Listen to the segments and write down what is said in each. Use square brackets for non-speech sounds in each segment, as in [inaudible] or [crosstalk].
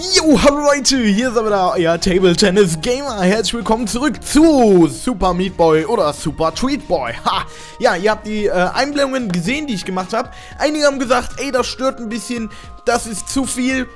Jo, hallo Leute, hier ist aber da euer Table Tennis Gamer. Herzlich willkommen zurück zu Super Meat Boy oder Super Treat Boy. Ha! Ja, ihr habt die äh, Einblendungen gesehen, die ich gemacht habe. Einige haben gesagt, ey, das stört ein bisschen, das ist zu viel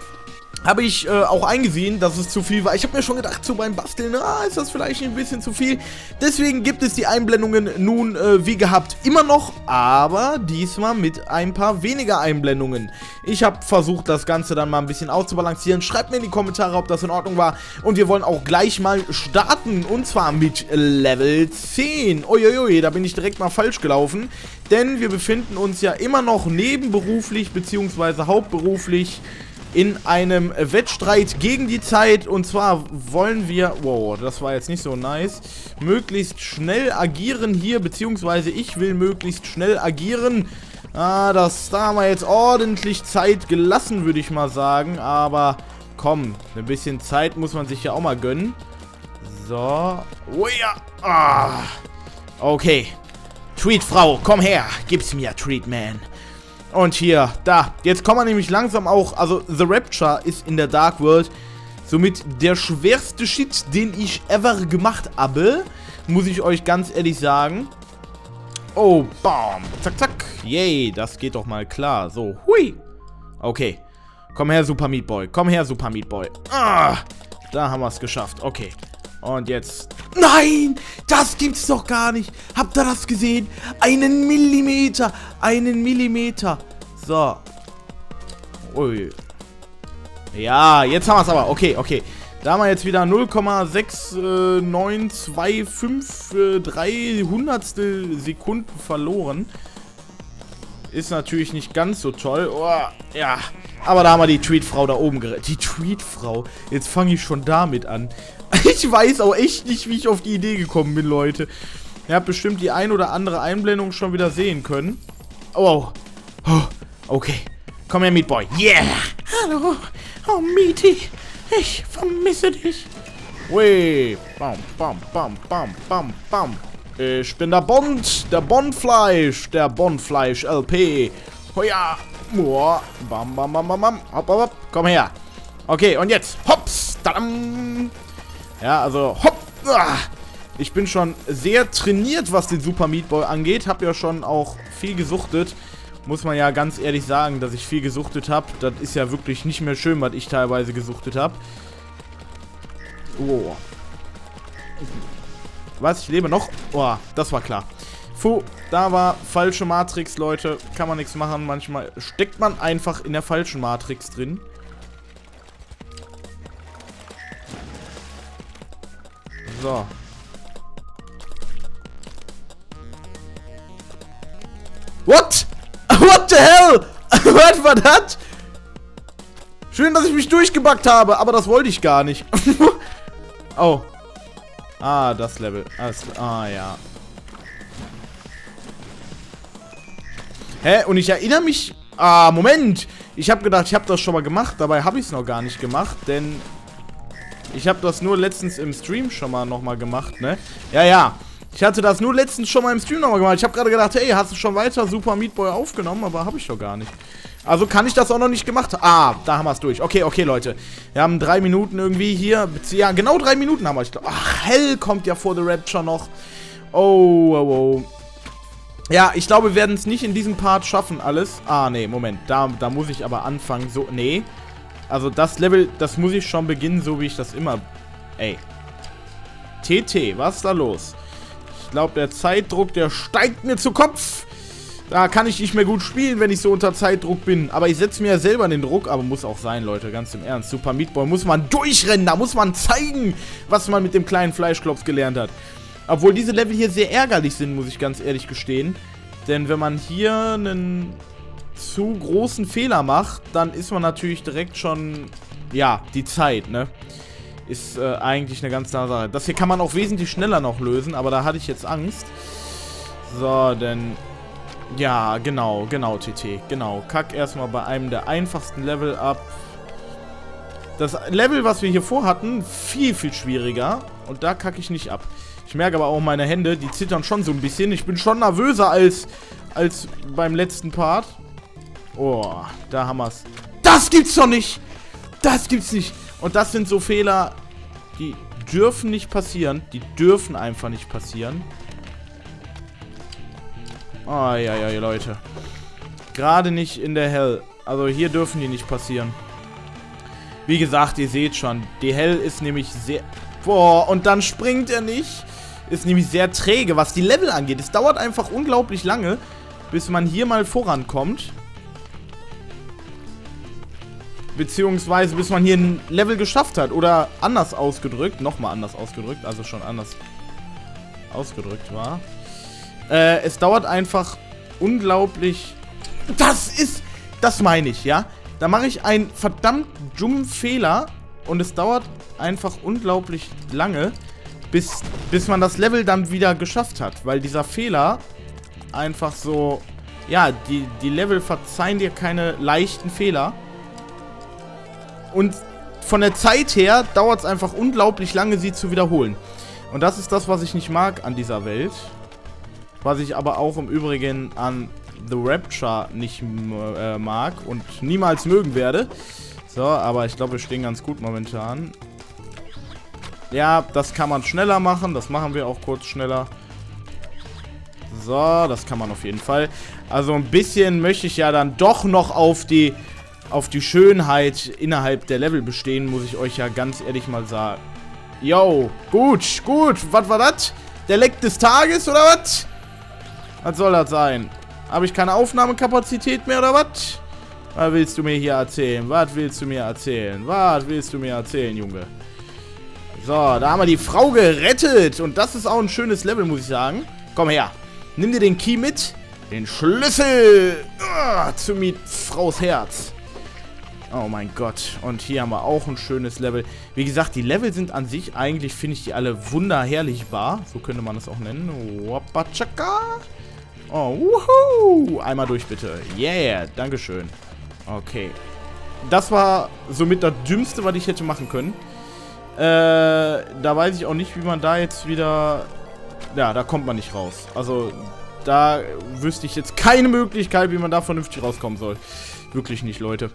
habe ich äh, auch eingesehen, dass es zu viel war. Ich habe mir schon gedacht, so beim Basteln, ah, ist das vielleicht ein bisschen zu viel. Deswegen gibt es die Einblendungen nun äh, wie gehabt immer noch, aber diesmal mit ein paar weniger Einblendungen. Ich habe versucht, das Ganze dann mal ein bisschen auszubalancieren. Schreibt mir in die Kommentare, ob das in Ordnung war. Und wir wollen auch gleich mal starten, und zwar mit Level 10. Uiuiui, da bin ich direkt mal falsch gelaufen. Denn wir befinden uns ja immer noch nebenberuflich, beziehungsweise hauptberuflich in einem Wettstreit gegen die Zeit. Und zwar wollen wir, wow, das war jetzt nicht so nice, möglichst schnell agieren hier, beziehungsweise ich will möglichst schnell agieren. Ah, das, da haben wir jetzt ordentlich Zeit gelassen, würde ich mal sagen. Aber komm, ein bisschen Zeit muss man sich ja auch mal gönnen. So. Oh ja. Ah. Okay. Tweetfrau, komm her. Gib's mir, Treatman. Und hier, da. Jetzt kommen wir nämlich langsam auch, also The Rapture ist in der Dark World somit der schwerste Shit, den ich ever gemacht habe. Muss ich euch ganz ehrlich sagen. Oh, bam. Zack, zack. Yay, das geht doch mal klar. So, hui. Okay. Komm her, Super Meat Boy. Komm her, Super Meat Boy. Ah, da haben wir es geschafft. Okay. Und jetzt... Nein! Das gibt's doch gar nicht! Habt ihr das gesehen? Einen Millimeter! Einen Millimeter! So. Ui. Ja, jetzt haben wir es aber. Okay, okay. Da haben wir jetzt wieder 0,6925 äh, Hundertstel Sekunden verloren. Ist natürlich nicht ganz so toll. Oh, ja. Aber da haben wir die Tweetfrau da oben gerettet. Die Tweetfrau. Jetzt fange ich schon damit an. [laughs] Ich weiß auch echt nicht, wie ich auf die Idee gekommen bin, Leute. Ihr habt bestimmt die ein oder andere Einblendung schon wieder sehen können. Oh, oh. Okay. Komm her, Meat Boy. Yeah! Hallo. Oh, Meaty. Ich vermisse dich. Ui. Bam, bam, bam, bam, bam, bam. Ich bin der Bond. Der Bondfleisch. Der Bondfleisch LP. Oh ja. Bam, bam, bam, bam, bam. Hopp, hopp, hopp. Komm her. Okay, und jetzt. Hops. Tadam. Ja, also, hopp. Ah. Ich bin schon sehr trainiert, was den Super Meat Boy angeht. Hab ja schon auch viel gesuchtet. Muss man ja ganz ehrlich sagen, dass ich viel gesuchtet habe. Das ist ja wirklich nicht mehr schön, was ich teilweise gesuchtet habe. Oh. Was? Ich lebe noch? Oh, das war klar. Puh, da war falsche Matrix, Leute. Kann man nichts machen. Manchmal steckt man einfach in der falschen Matrix drin. So. What? [laughs] What the hell? Was war das? Schön, dass ich mich durchgebackt habe, aber das wollte ich gar nicht. [laughs] oh. Ah, das Level. Alles, ah, ja. Hä? Und ich erinnere mich... Ah, Moment. Ich habe gedacht, ich habe das schon mal gemacht. Dabei habe ich es noch gar nicht gemacht, denn ich habe das nur letztens im Stream schon mal nochmal gemacht, ne? Ja, ja. Ich hatte das nur letztens schon mal im Stream nochmal gemacht. Ich habe gerade gedacht, hey, hast du schon weiter Super Meat Boy aufgenommen? Aber habe ich doch gar nicht. Also kann ich das auch noch nicht gemacht Ah, da haben wir es durch. Okay, okay, Leute. Wir haben drei Minuten irgendwie hier. Ja, genau drei Minuten haben wir. Ich glaub, ach, hell kommt ja vor The Rapture noch. Oh, oh, oh. Ja, ich glaube, wir werden es nicht in diesem Part schaffen, alles. Ah, nee, Moment. Da, da muss ich aber anfangen. So, nee. Also das Level, das muss ich schon beginnen, so wie ich das immer... Ey. TT, was ist da los? Ich glaube, der Zeitdruck, der steigt mir zu Kopf. Da kann ich nicht mehr gut spielen, wenn ich so unter Zeitdruck bin. Aber ich setze mir ja selber den Druck. Aber muss auch sein, Leute, ganz im Ernst. Super Meat Boy muss man durchrennen. Da muss man zeigen, was man mit dem kleinen Fleischklops gelernt hat. Obwohl diese Level hier sehr ärgerlich sind, muss ich ganz ehrlich gestehen. Denn wenn man hier einen zu großen Fehler macht, dann ist man natürlich direkt schon, ja, die Zeit, ne? Ist äh, eigentlich eine ganz klare Sache. Das hier kann man auch wesentlich schneller noch lösen, aber da hatte ich jetzt Angst. So, denn... Ja, genau, genau, TT, genau. Kack erstmal bei einem der einfachsten Level ab. Das Level, was wir hier vorhatten, viel, viel schwieriger. Und da kacke ich nicht ab. Ich merke aber auch meine Hände, die zittern schon so ein bisschen. Ich bin schon nervöser als, als beim letzten Part. Oh, da haben wir's. Das gibt's doch nicht! Das gibt's nicht. Und das sind so Fehler, die dürfen nicht passieren. Die dürfen einfach nicht passieren. Oh, ja, ja, Leute. Gerade nicht in der Hell. Also hier dürfen die nicht passieren. Wie gesagt, ihr seht schon, die Hell ist nämlich sehr... Boah, und dann springt er nicht. Ist nämlich sehr träge, was die Level angeht. Es dauert einfach unglaublich lange, bis man hier mal vorankommt. Beziehungsweise bis man hier ein Level geschafft hat. Oder anders ausgedrückt, nochmal anders ausgedrückt, also schon anders ausgedrückt war. Äh, es dauert einfach unglaublich... Das ist... Das meine ich, ja? Da mache ich einen verdammt dummen Fehler und es dauert einfach unglaublich lange, bis, bis man das Level dann wieder geschafft hat. Weil dieser Fehler einfach so... Ja, die, die Level verzeihen dir keine leichten Fehler. Und von der Zeit her dauert es einfach unglaublich lange, sie zu wiederholen. Und das ist das, was ich nicht mag an dieser Welt. Was ich aber auch im Übrigen an The Rapture nicht äh, mag und niemals mögen werde. So, aber ich glaube, wir stehen ganz gut momentan. Ja, das kann man schneller machen. Das machen wir auch kurz schneller. So, das kann man auf jeden Fall. Also ein bisschen möchte ich ja dann doch noch auf die auf die Schönheit innerhalb der Level bestehen, muss ich euch ja ganz ehrlich mal sagen. Yo, gut, gut. Was war das? Der Leck des Tages oder was? Was soll das sein? Habe ich keine Aufnahmekapazität mehr oder was? Was willst du mir hier erzählen? Was willst du mir erzählen? Was willst du mir erzählen, Junge? So, da haben wir die Frau gerettet. Und das ist auch ein schönes Level, muss ich sagen. Komm her. Nimm dir den Key mit. Den Schlüssel uh, zu Frau's Herz. Oh mein Gott. Und hier haben wir auch ein schönes Level. Wie gesagt, die Level sind an sich eigentlich, finde ich die alle wunderherrlich wahr. So könnte man das auch nennen. Wapachaka. Oh, wuhu. Einmal durch, bitte. Yeah, Dankeschön. Okay. Das war somit das Dümmste, was ich hätte machen können. Äh, da weiß ich auch nicht, wie man da jetzt wieder... Ja, da kommt man nicht raus. Also, da wüsste ich jetzt keine Möglichkeit, wie man da vernünftig rauskommen soll. Wirklich nicht, Leute.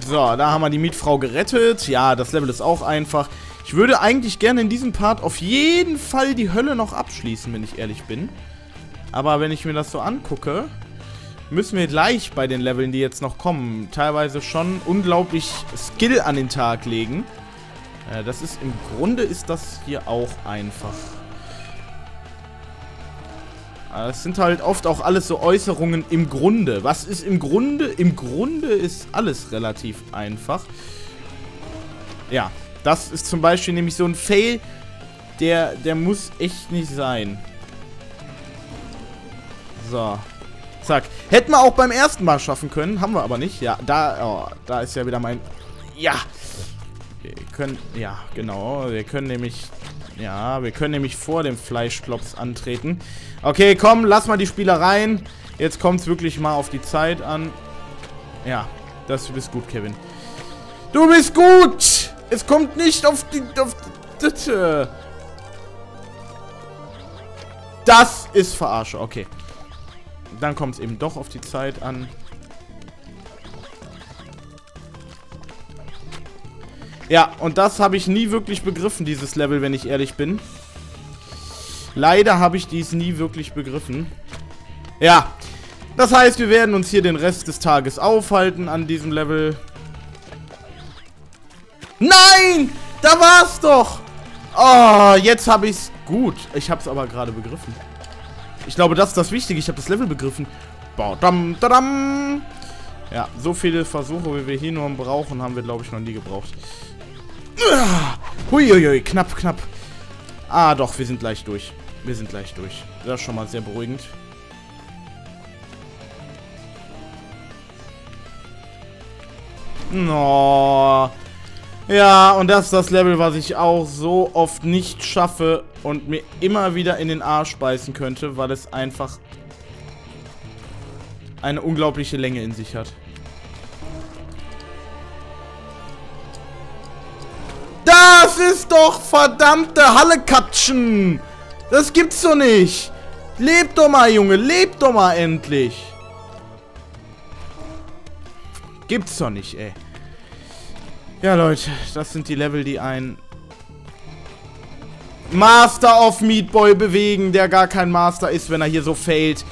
So, da haben wir die Mietfrau gerettet. Ja, das Level ist auch einfach. Ich würde eigentlich gerne in diesem Part auf jeden Fall die Hölle noch abschließen, wenn ich ehrlich bin. Aber wenn ich mir das so angucke, müssen wir gleich bei den Leveln, die jetzt noch kommen, teilweise schon unglaublich Skill an den Tag legen. Äh, das ist, im Grunde ist das hier auch einfach. Es sind halt oft auch alles so Äußerungen im Grunde. Was ist im Grunde? Im Grunde ist alles relativ einfach. Ja, das ist zum Beispiel nämlich so ein Fail, der, der muss echt nicht sein. So. Zack. Hätten wir auch beim ersten Mal schaffen können, haben wir aber nicht. Ja, da, oh, da ist ja wieder mein... Ja. Wir können, ja, genau. Wir können nämlich ja, wir können nämlich vor dem Fleischklops antreten. Okay, komm, lass mal die Spielereien. Jetzt kommt es wirklich mal auf die Zeit an. Ja, das du bist gut, Kevin. Du bist gut! Es kommt nicht auf die... Auf äh. das ist Verarsche, okay. Dann kommt es eben doch auf die Zeit an. Ja, und das habe ich nie wirklich begriffen, dieses Level, wenn ich ehrlich bin. Leider habe ich dies nie wirklich begriffen. Ja, das heißt, wir werden uns hier den Rest des Tages aufhalten an diesem Level. Nein! Da war's doch! Oh, jetzt habe ich's. Gut, ich habe es aber gerade begriffen. Ich glaube, das ist das Wichtige. Ich habe das Level begriffen. Badam, dadam. Ja, so viele Versuche, wie wir hier nur brauchen, haben wir, glaube ich, noch nie gebraucht. Huiuiui, knapp, knapp. Ah, doch, wir sind gleich durch. Wir sind gleich durch. Das ist schon mal sehr beruhigend. No. Ja, und das ist das Level, was ich auch so oft nicht schaffe und mir immer wieder in den Arsch beißen könnte, weil es einfach eine unglaubliche Länge in sich hat. Das ist doch verdammte Hallekatschen. Das gibt's doch nicht. Leb doch mal, Junge. Leb doch mal endlich. Gibt's doch nicht, ey. Ja, Leute. Das sind die Level, die ein Master of Meat Boy bewegen, der gar kein Master ist, wenn er hier so fällt.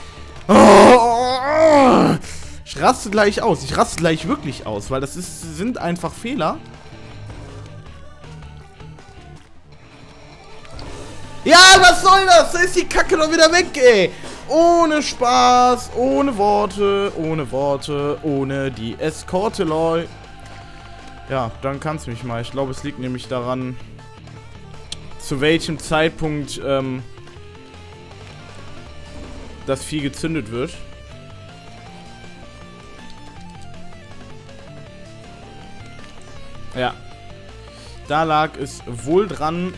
Oh, ich raste gleich aus. Ich raste gleich wirklich aus, weil das ist, sind einfach Fehler. Ja, was soll das? Da ist die Kacke doch wieder weg, ey. Ohne Spaß, ohne Worte, ohne Worte, ohne die Eskorte, lol. Ja, dann kann's mich mal. Ich glaube, es liegt nämlich daran, zu welchem Zeitpunkt ähm, das Vieh gezündet wird. Ja. Da lag es wohl dran.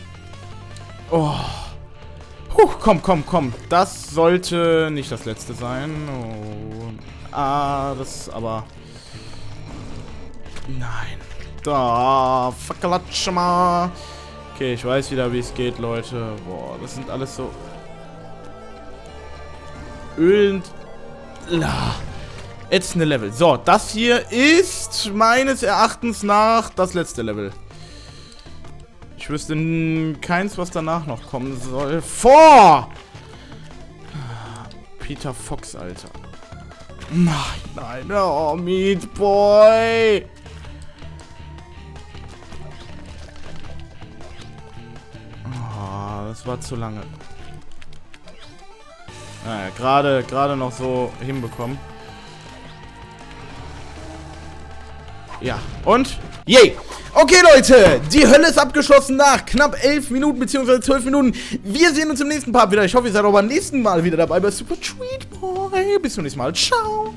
Oh. Puh, komm, komm, komm. Das sollte nicht das letzte sein. Oh. Ah, das aber... Nein. Da, fuckalatsch mal. Okay, ich weiß wieder, wie es geht, Leute. Boah, das sind alles so... Ölend... La. Ätzende Level. So, das hier ist meines Erachtens nach das letzte Level. Ich wüsste keins, was danach noch kommen soll. Vor! Peter Fox, Alter. Nein, nein, oh, Meat Boy! das war zu lange. Naja, gerade gerade noch so hinbekommen. Ja, und? Yay! Okay, Leute, die Hölle ist abgeschlossen nach knapp 11 Minuten, beziehungsweise 12 Minuten. Wir sehen uns im nächsten Part wieder. Ich hoffe, ihr seid auch beim nächsten Mal wieder dabei bei Super Tweet Boy. Bis zum nächsten Mal. Ciao!